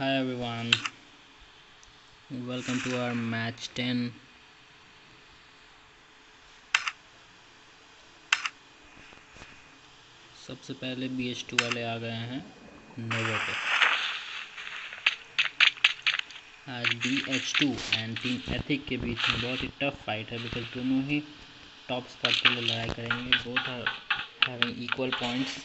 Hi everyone, welcome to our match 10. सबसे पहले B H two वाले आ गए हैं नोवो पे। आज B H two and team ethic के बीच में बहुत ही टफ फाइट है बिकॉज़ दोनों ही टॉप स्पॉट के लिए लड़ाई करेंगे। Both are having equal points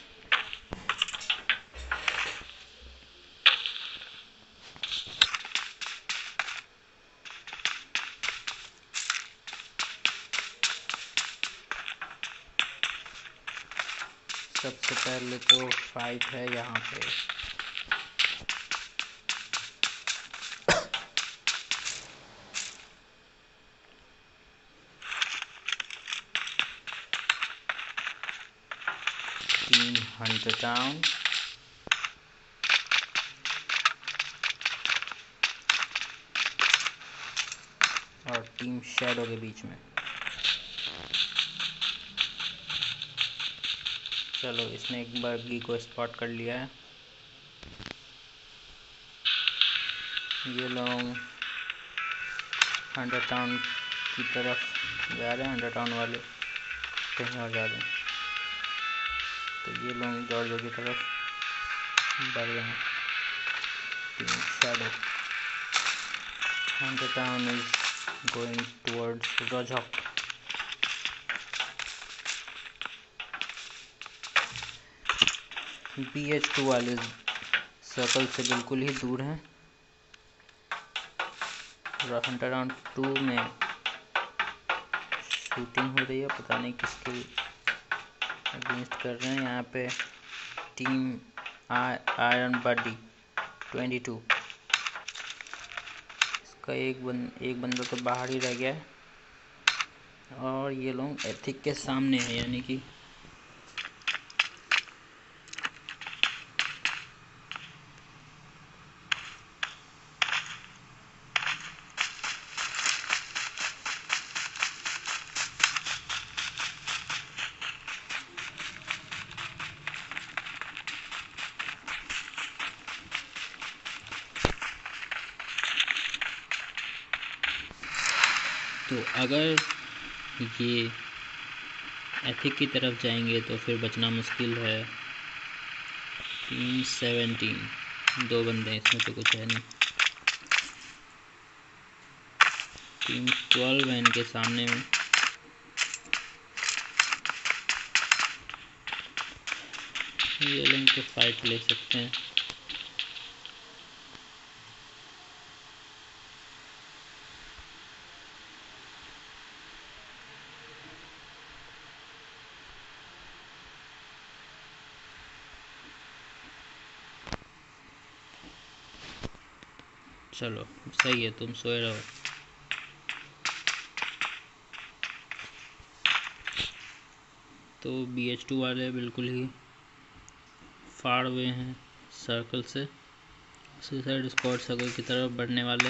सबसे पहले तो फाइट है यहाँ पे। हंटर टाउन और टीम शेडो के बीच में। चलो, इसने एक बर्गी को स्पॉट कर लिया है। ये लोग हंड्रेड टाउन की तरफ़ जा रहे हैं हंड्रेड टाउन वाले कहीं और जा रहे हैं। तो ये लोग जॉर्जो की तरफ़ बढ़ रहे हैं। Team shadow hundred town is going towards रोजॉक B H two वाले सर्कल से बिल्कुल ही दूर हैं। राउंड टू में शूटिंग हो रही है, पता नहीं किसके अगेंस्ट कर रहे हैं। यहाँ पे team iron buddy twenty two इसका एक बन, एक बंदा तो बाहर ही रह गया है। और ये लोग एथिक के सामने है, यानी कि तो अगर ये एथिक की तरफ़ जाएँगे तो फिर बचना मुश्किल है। सेवेंटीन दो बंदे इसमें तो कुछ है नहीं। टीम ट्वेल्व है इनके सामने। में ये लोग फाइट ले सकते हैं। चलो, सही है, तुम सोए रहो। तो बी एच टू वाले बिल्कुल ही फाड़ हुए हैं सर्कल से। सुसाइड स्पॉट सर्कल की तरफ़ बढ़ने वाले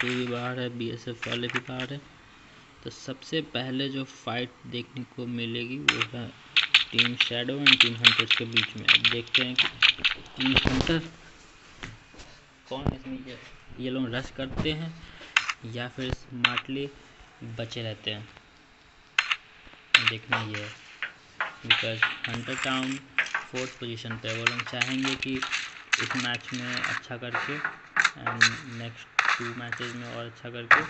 टू भी बाहर है बी एस एफ़ वाले भी बाहर है। तो सबसे पहले जो फाइट देखने को मिलेगी वो है team shadow and team hunters के बीच में। अब देखते हैं कि टीम हंटर कौन इसमें ये ये लोग रश करते हैं या फिर स्मार्टली बचे रहते हैं? देखना ये because hunter town fourth position पे वो लोग चाहेंगे कि इस मैच में अच्छा करके एंड नेक्स्ट टू मैचेस में और अच्छा करके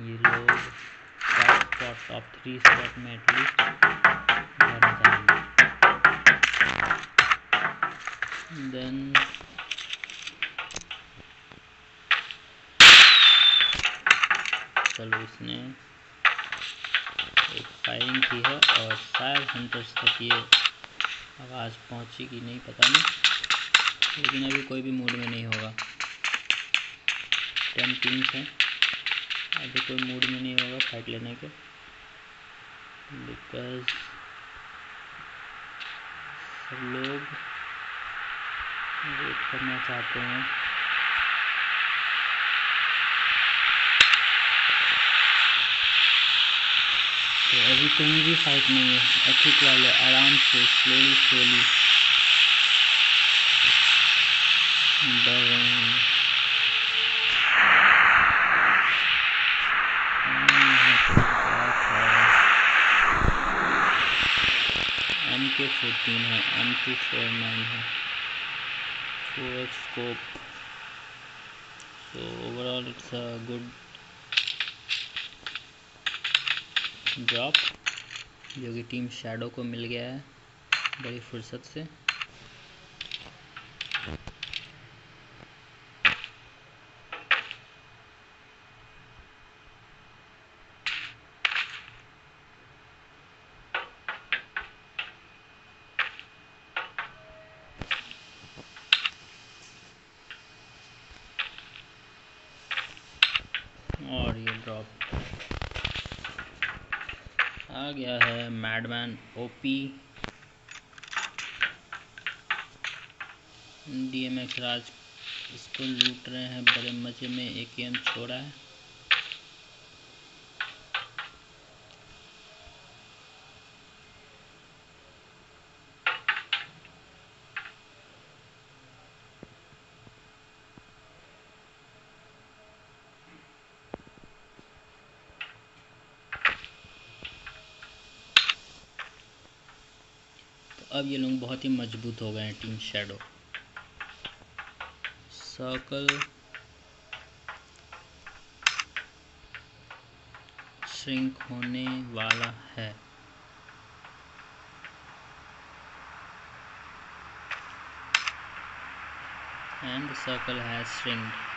ये लोग टॉप थ्री स्पॉट में एटलीस्ट देन चलो इसने एक फायरिंग की है और शायद हंटर्स तक ये आवाज़ पहुँची कि नहीं पता नहीं। लेकिन अभी कोई भी मूड में नहीं होगा। टेन टीम्स हैं। अभी कोई मूड में नहीं होगा फाइट लेने के। बिकॉज़ सब लोग वेट करना चाहते हैं। तो अभी कहीं भी फाइट नहीं है। एथिक वाले आराम से स्लोली स्लोली एम के फोर्टीन है एम टू फोर नाइन है फोर स्कोप सो ड्रॉप जो कि टीम शैडो को मिल गया है बड़ी फुर्सत से और ये ड्रॉप आ गया मैडमैन ओपी डीएमएक्स राज इसको लूट रहे हैं, बड़े मज़े में एक एम छोड़ा है। अब ये लोग बहुत ही मज़बूत हो गए हैं, टीम शेडो सर्कल श्रिंक होने वाला है। And the circle shrinked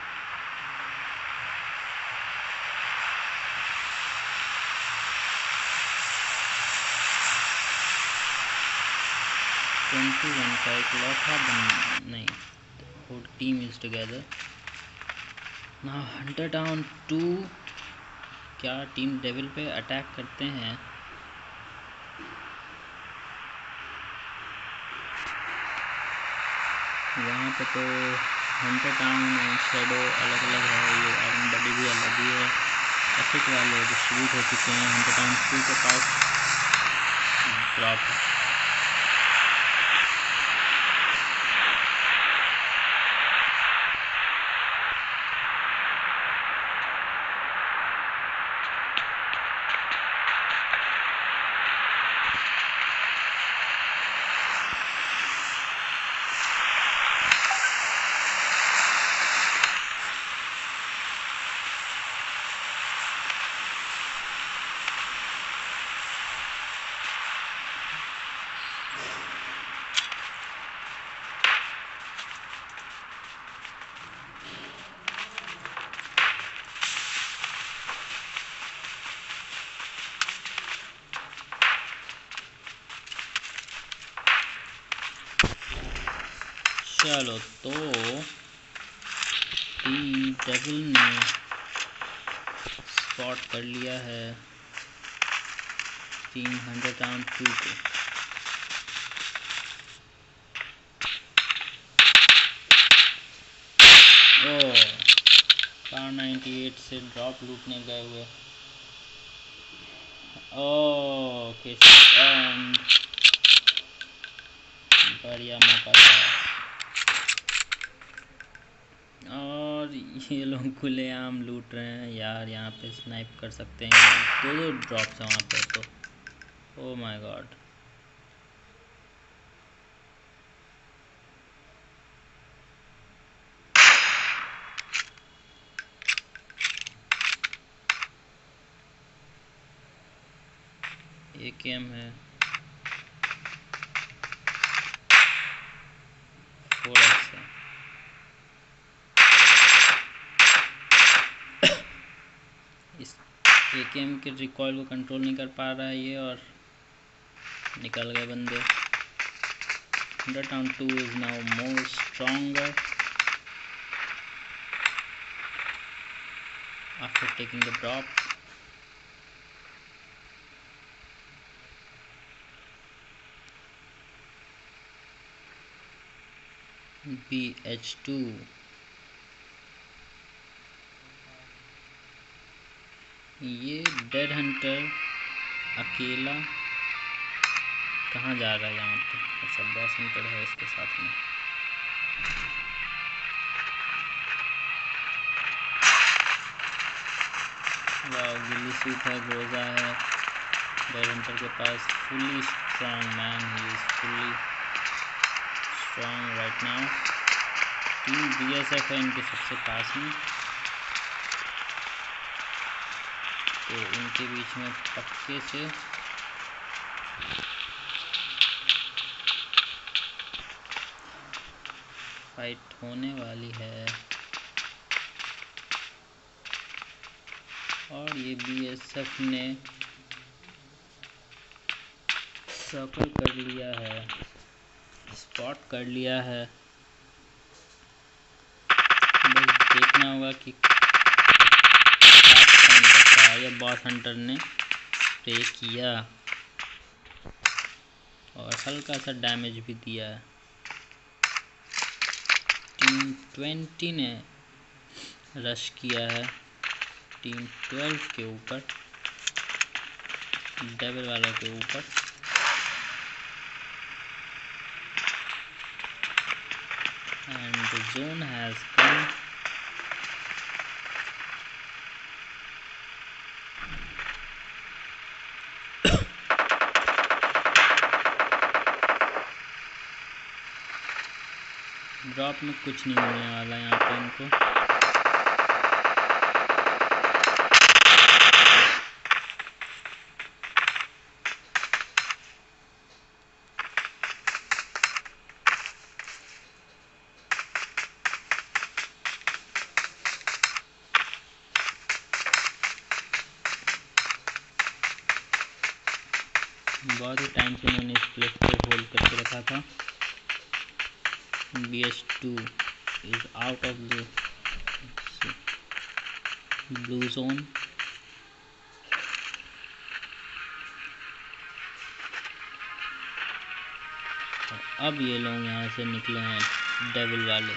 twenty one का एक लौथा बन नहीं होल टीम इज़ टुगेदर ना हंटर टाउन टू क्या टीम डेविल पे अटैक करते हैं? यहाँ पे तो हंटर टाउन एंड शेडो अलग अलग है, ये आयरन बडी भी अलग ही है. एपिक वाले डिस्ट्रीब्यूट हो चुके हैं हंटर टाउन टू के पास. ड्रॉप है. चलो तो टीम डेविल ने स्पॉट कर लिया है टीम हंड्रेड एंड टू को। नाइन्टी एट से ड्रॉप लूटने गए हुए। ओके बढ़िया मौका था और ये लोग खुलेआम लूट रहे हैं। यार, यहाँ पे स्नाइप कर सकते हैं। दो दो ड्रॉप्स हैं वहाँ पे तो। ओ माय गॉड एक एम है। केम के रिकॉयल को कंट्रोल नहीं कर पा रहा है ये और निकल गए बंदे। Town two is now more stronger the drop B H two ये डेड हंटर अकेला कहाँ जा रहा है यहाँ पे? अच्छा बॉस हंटर है इसके साथ में। गिल्ली है, गोजा है। डेड हंटर के पास fully strong man he is fully strong right now team B S F है इनके सबसे पास में। तो उनके बीच में पक्के से फाइट होने वाली है। और ये बीएसएफ ने सर्कल कर लिया है स्पॉट कर लिया है। बस देखना होगा कि या बॉस हंटर ने स्प्रे किया। और हल्का सा डैमेज भी दिया। है टीम ट्वेंटी ने रश किया है। टीम ट्वेल्व के ऊपर डबल वालों के ऊपर। And the zone has come drop में कुछ नहीं मिलने वाला यहाँ पे इनको। बहुत ही टाइम से मैंने इस प्लेस को होल्ड करके रखा था। B S two is out of the blue zone अब ये लोग यहाँ से निकले हैं डबल वाले।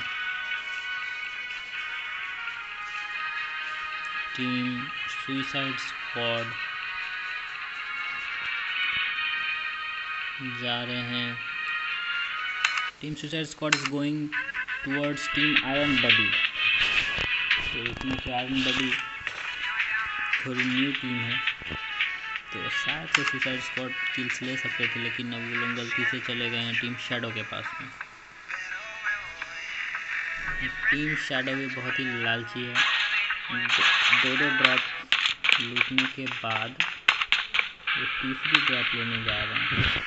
टीम सुइसाइड स्क्वाड जा रहे हैं। Team suicide squad is going towards team iron buddy तो इसमें से आयरन बडी थोड़ी न्यू टीम है। तो शायद से सुसाइड स्क्वाड किल्स ले सकते थे, लेकिन अब वो लोग गलती से चले गए हैं टीम शेडो के पास में। टीम शेडो भी बहुत ही लालची है। दो दो ड्रॉप लूटने के बाद वो तीसरी ड्रॉप लेने जा रहे हैं।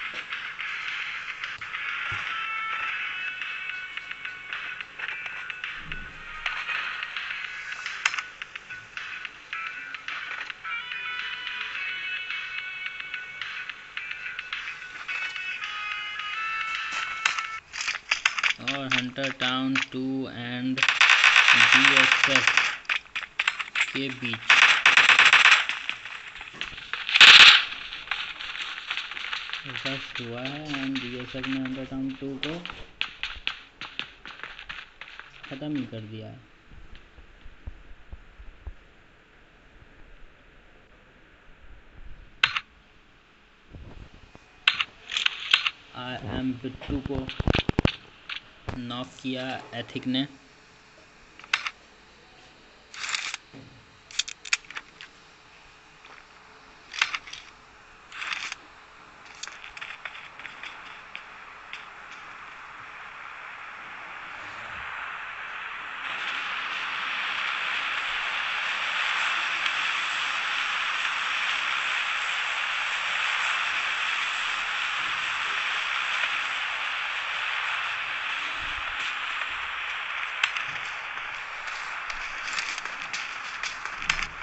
रश हुआ है एंड बीएसएफ ने हंटर टाउन टू को ख़त्म ही कर दिया है आई एम बिट्टू को नॉक किया एथिक ने।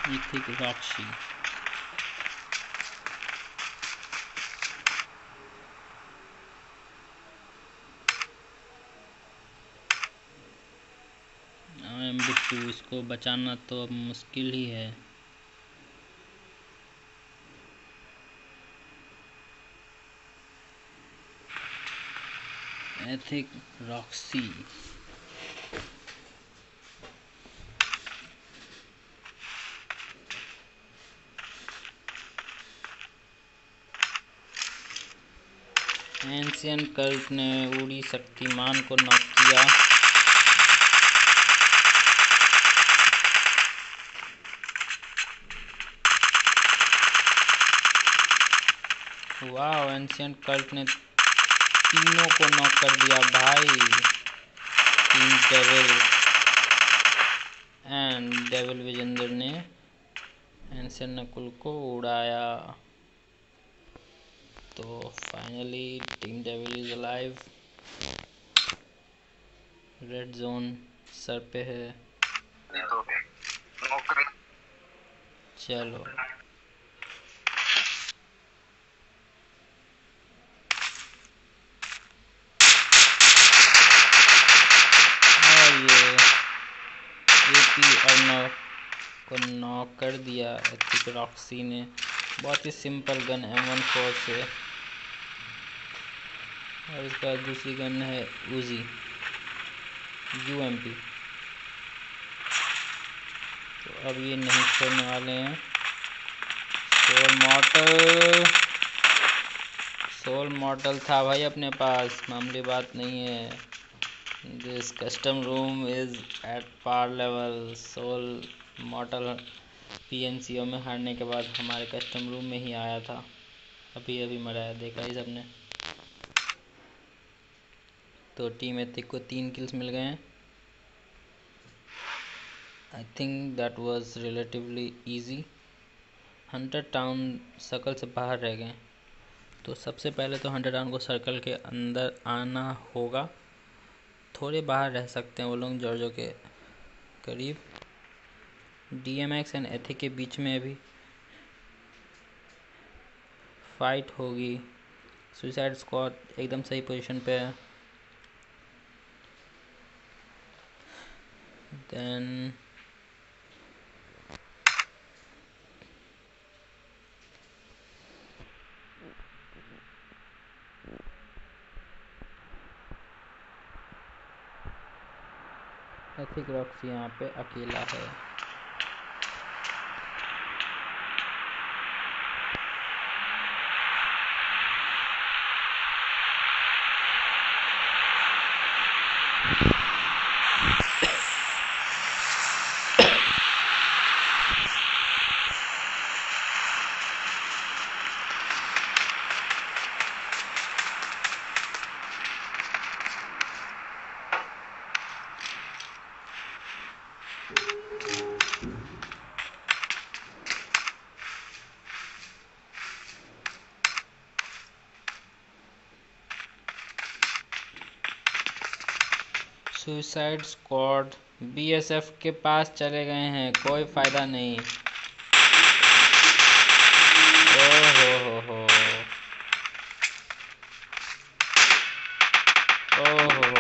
Mythic Roxy. एम बिट्टू इसको बचाना तो अब मुश्किल ही है एथिक रॉक्सी एशियन कल्ट ने उड़ी शक्तिमान को नॉक किया। वाह एंशियन कल्ट ने तीनों को नॉक कर दिया, भाई। तीन डेविल एंड डेविल विजेंद्र ने एंशियन नकुल को उड़ाया। तो finally team devil is alive red zone sir पे है। चलो। को नॉक कर दिया रॉक्सी ने। बहुत ही simple gun M one four से। और इसका दूसरी गन है ऊजी यू एम पी तो अब ये नहीं छोड़ने वाले हैं। सोल मॉडल सोल मॉडल था भाई अपने पास, मामूली बात नहीं है। This custom room is at par level soul मॉडल पी में हारने के बाद हमारे कस्टम रूम में ही आया था। अभी अभी मराया देखा ही सबने। तो टीम एथिक को तीन किल्स मिल गए हैं। I think that was relatively easy hunter town circle से बाहर रह गए। तो सबसे पहले तो हंटर टाउन को सर्कल के अंदर आना होगा। थोड़े बाहर रह सकते हैं वो लोग जॉर्जो के करीब। D M X and Ethic के बीच में अभी फाइट होगी। सुसाइड स्क्वाड एकदम सही पोजीशन पे है। देन एथिक रॉक्स यहाँ पे अकेला है। सुसाइड स्क्वाड बीएसएफ के पास चले गए हैं, कोई फ़ायदा नहीं। ओ हो हो। हो ओ हो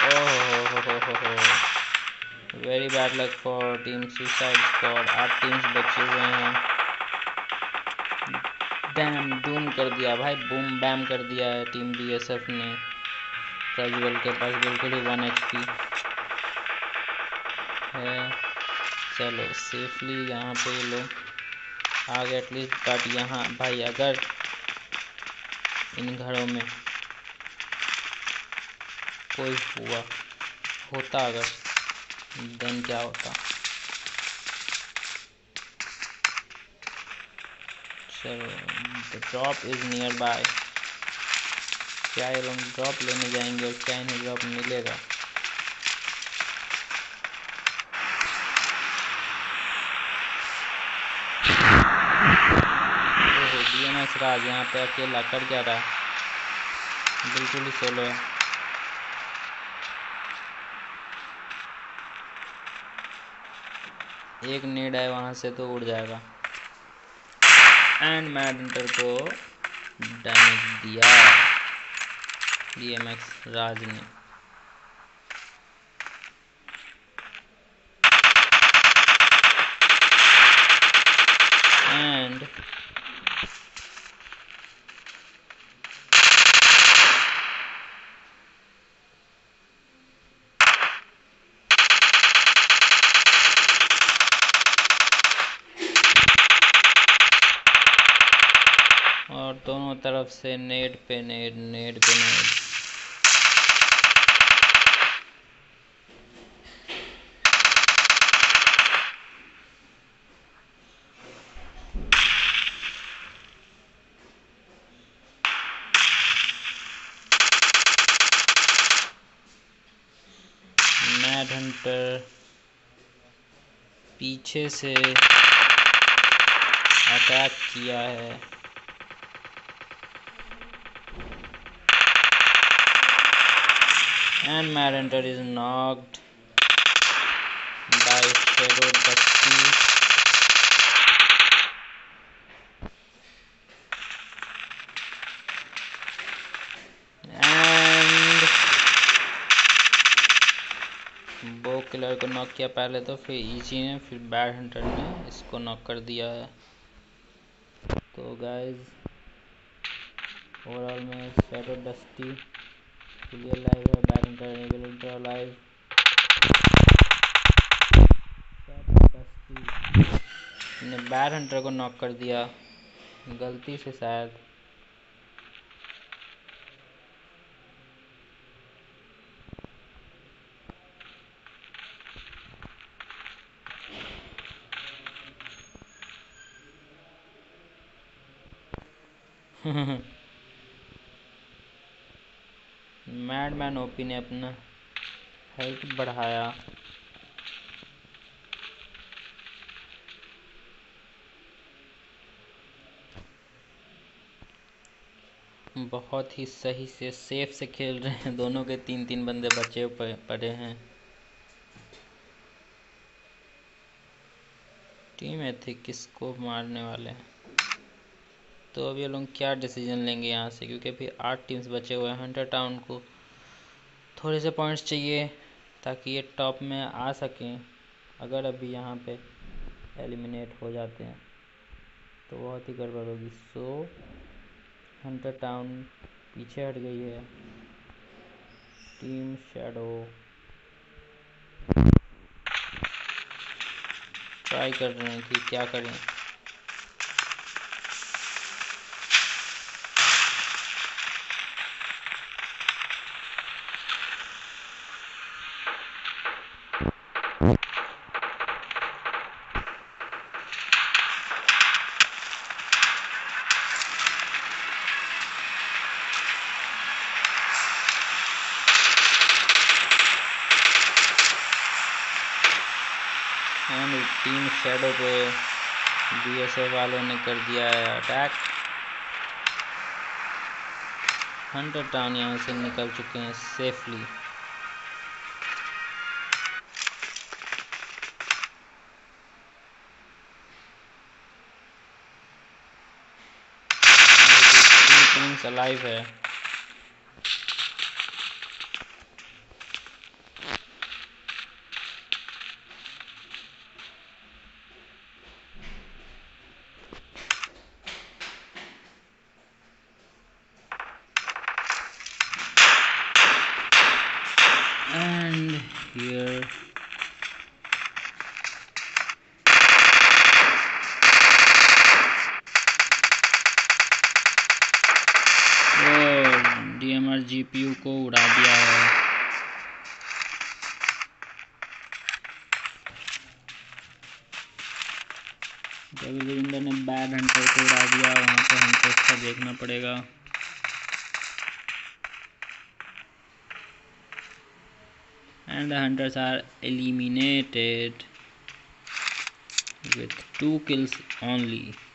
हो हो हो हो। हो very bad luck for team suicide squad आठ टीम्स बचे हुए हैं। डैम डूम कर दिया भाई बूम बैम कर दिया है टीम बीएसएफ ने। कैजुअल के पास बिल्कुल ही वन एच है। चलो सेफली यहाँ पे ये लोग आ गए एटलीस्ट बट यहाँ, भाई अगर इन घरों में कोई हुआ, होता अगर देन क्या होता? चलो the drop is nearby क्या ये लोग ड्रॉप लेने जाएँगे और क्या इन्हें ड्रॉप मिलेगा? राज यहाँ पे अकेला कर क्या रहा है। बिल्कुल ही सोलो है। एक नीड है, वहाँ से तो उड़ जाएगा। एंड मैडंटर को डैमेज दिया। डीएमएक्स राज ने एंड और दोनों तरफ़ से नेट पे नेट नेट पे नेट। मोटर पीछे से अटैक किया है। एंड मैरेंटर इज़ नॉक्ड बाई फेरो बत्तीस नॉक किया पहले तो फिर इजी ने फिर बैड हंटर ने इसको नॉक कर दिया है। तो गाइस ओवरऑल में शैडो डस्टी क्लियर लाइव है बैड हंटर ने ड्रॉ लाइव ने बैड हंटर को नॉक कर दिया। गलती से शायद मैडमैन ओपी ने अपना हेल्थ बढ़ाया। बहुत ही सही से सेफ़ से खेल रहे हैं। दोनों के तीन तीन बंदे बचे पड़े हैं। टीम एथिक किसको मारने वाले हैं? तो ये लोग क्या डिसीज़न लेंगे यहाँ से? क्योंकि अभी आठ टीम्स बचे हुए हैं हंटर टाउन को थोड़े से पॉइंट्स चाहिए ताकि ये टॉप में आ सकें। अगर अभी यहाँ पे एलिमिनेट हो जाते हैं तो बहुत ही गड़बड़ होगी। सो हंटर टाउन पीछे हट गई है। टीम शेडो ट्राई कर रहे हैं कि क्या करें एंड टीम शेडो पे बीएसएफ वालों ने कर दिया है अटैक हंटर टाउन यहाँ से निकल चुके हैं सेफली अलाइव है. डीएमआर जीपीयू को उड़ा दिया है। रविंदर ने बैड हंटर को उड़ा दिया, वहाँ पे हमको इसका देखना पड़ेगा। And the hunters are eliminated with two kills only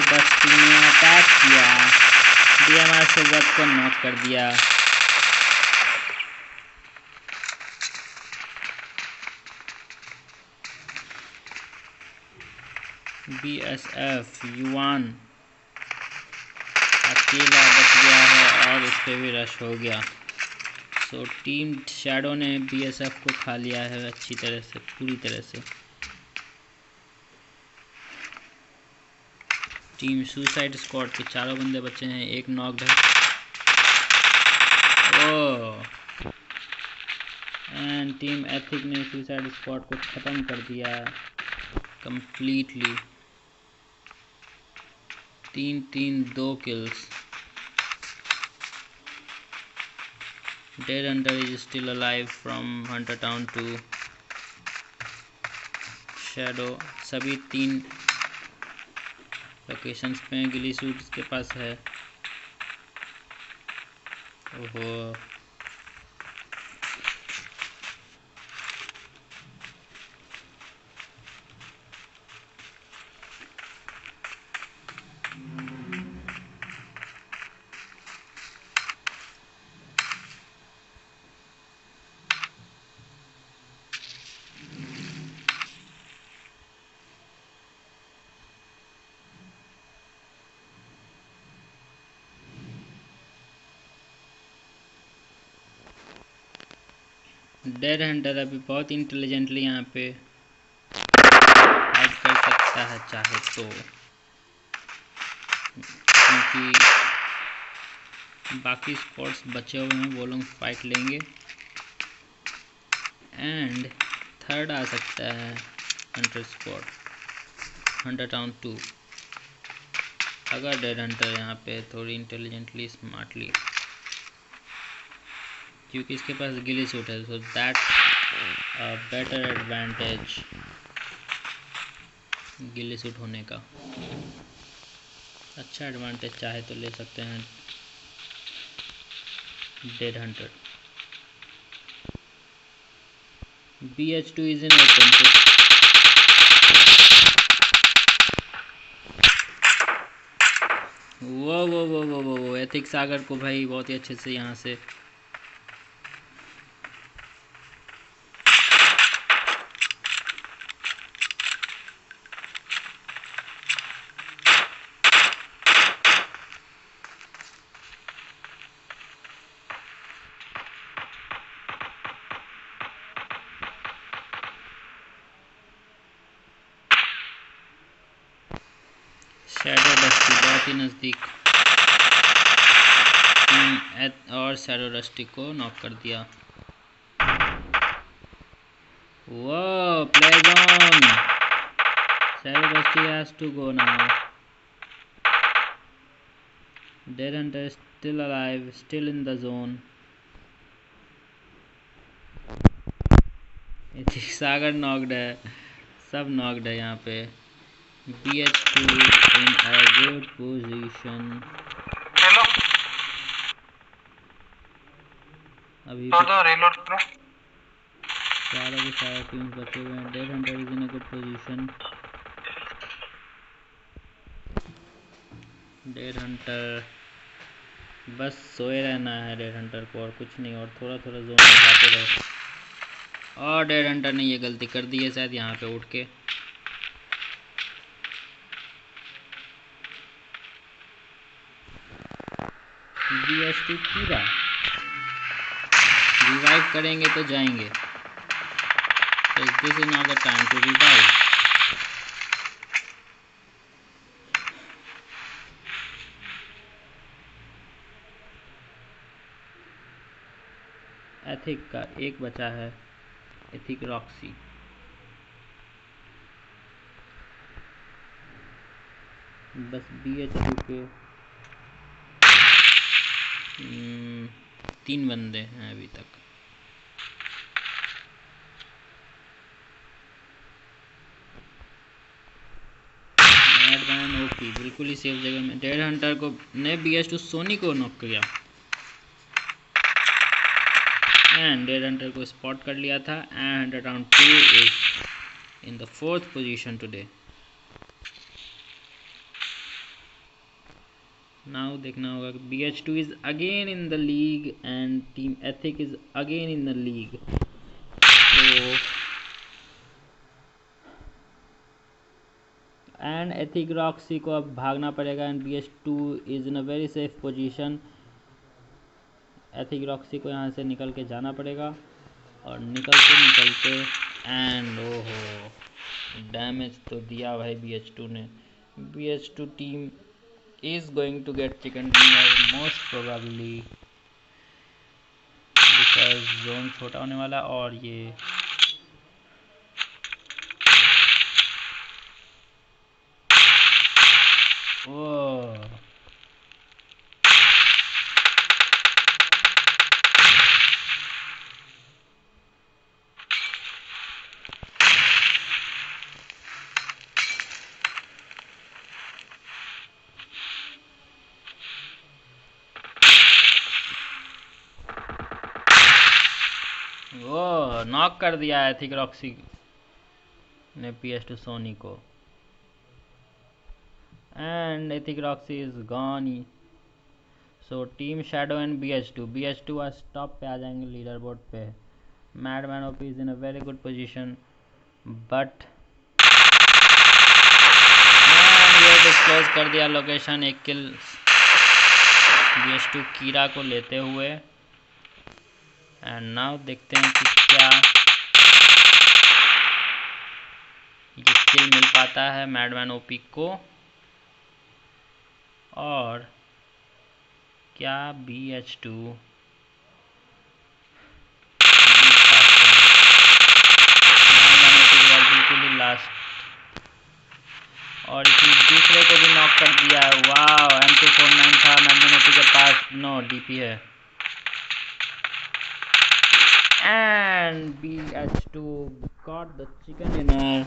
Dusty ने अटैक किया। डीएमआर से वेब को नॉक कर दिया। बी एस एफ़ युवान अकेला बच गया है और इस पर भी रश हो गया। सो टीम शैडो ने बीएसएफ को खा लिया है अच्छी तरह से, पूरी तरह से। टीम सुसाइड स्क्वाड के चारों बंदे बचे हैं, एक नॉक है एंड टीम एथिक ने सुसाइड स्क्वाड को ख़त्म कर दिया कंप्लीटली तीन तीन, दो kills dead hunter is still alive from hunter town two shadow सभी तीन लोकेशंस पे गिली सूट के पास है। ओहो। डेड हंटर अभी बहुत इंटेलिजेंटली यहाँ पे हाइड कर सकता है, चाहे तो। क्योंकि बाकी स्पॉट्स बचे हुए हैं, वो लोग फाइट लेंगे। एंड थर्ड आ सकता है hunter spot hunter town two अगर डेड हंटर यहाँ पे थोड़ी इंटेलिजेंटली स्मार्टली क्योंकि इसके पास गिली सूट है so that better advantage ghillie suit होने का। अच्छा एडवांटेज चाहे तो ले सकते हैं। Dead hundred. B H two is in open वो वो वो वो वो एथिक सागर को भाई बहुत ही अच्छे से यहाँ से शैडो डस्टी बहुत ही नज़दीक। और शैडो डस्टी को नॉक कर दिया। वो play shadow dusty has to go now dead hunter still alive still in the zone Sagar knocked है, सब नॉक्ड है यहाँ पे। BH2 in a good position. Hello अभी तो तो रीलोड करो सारे के सारे टीम्स बचे हुए हैं। Dead hunter is in a good position dead hunter बस सोए रहना है डेड हंटर को और कुछ नहीं और थोड़ा थोड़ा जोन में जाते रहे। और डेड हंटर ने ये गलती कर दी है शायद यहाँ पे उठ के। जीएसटी पूरा। रिवाइव करेंगे तो जाएँगे। This is not the time to revive Ethic का एक बचा है। एथिक रॉक्सी बस बी एच यू के तीन बंदे हैं अभी तक। ओपी बिल्कुल ही सेफ़ जगह में। डेड हंटर को, ने बी एस टू सोनी को नॉक किया। एंड डेड हंटर को स्पॉट कर लिया था। And round two is in the fourth position today now देखना होगा B H two is again in the league and team Ethic is again in the league तो and Ethic Roxy को अब भागना पड़ेगा and B H two is in a very safe position Ethic Roxy को यहाँ से निकल के जाना पड़ेगा और निकलते निकलते एंड ओहो डैमेज तो दिया भाई बी एच टू ने. B H two team is going to get chicken dinner most probably because zone छोटा होने वाला और ये ओ वो नॉक कर दिया है थिक रॉक्सी ने पी एस टू सोनी को। And Ethic Roxy is gone so team shadow and B H two B H two आज टॉप पे आ जाएँगे लीडर बोर्ड पे mad man OP is in a very good position but disclose कर दिया location एक kill B H two Kira को लेते हुए। एंड नाउ देखते हैं कि क्या ये किल मिल पाता है मैडमैन ओपी को। और क्या बी एच टू लास्ट और इसमें दूसरे को भी नॉक कर दिया है। वाह एम टू फोर नाइन था। मैडमैन ओपी के पास नो डीपी है। And BH2 got the chicken dinner.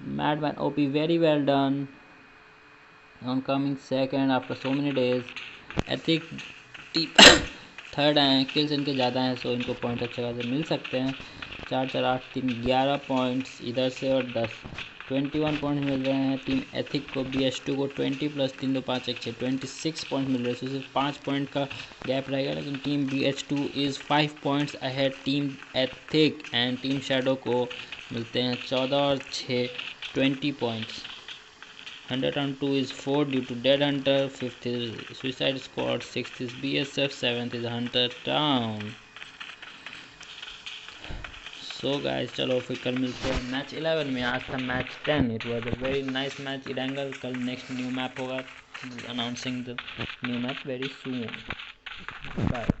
Madman OP very well done. On coming second after so many days. Ethic third आए किल्स इनके ज़्यादा हैं सो इनको पॉइंट अच्छे खासे मिल सकते हैं चार चार आठ तीन ग्यारह पॉइंट्स इधर से और दस ट्वेंटी वन पॉइंट मिल रहे हैं टीम एथिक को बी एच टू को ट्वेंटी प्लस तीन दो पाँच एक छः ट्वेंटी सिक्स पॉइंट मिल रहे हैं, सिर्फ़ पाँच पॉइंट का गैप रहेगा, लेकिन team B H two is five points ahead team Ethic and team shadow को मिलते हैं चौदह और छः twenty points hundred and two is four due to dead hunter fifth is suicide squad six is B S F seventh is hunter town so guys चलो फिर कल मिलते हैं मैच इलेवन में। आज था match ten it was a very nice match Erangel कल next new map होगा। Announcing the new map very soon bye